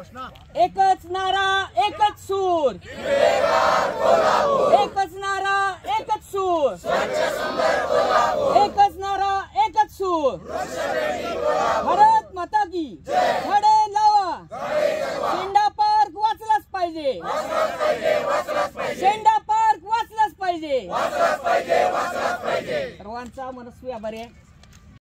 एकच नारा एकच सूर. एकच नारा एकच सूर. एकच नारा एकच सूर. भारत माता की झाडे लावा. शेंडा पार्क वाचलाच पाहिजे. शेंडा पार्क वाचलाच पाहिजे. सर्वांचा मनस्वी आभारी आहे.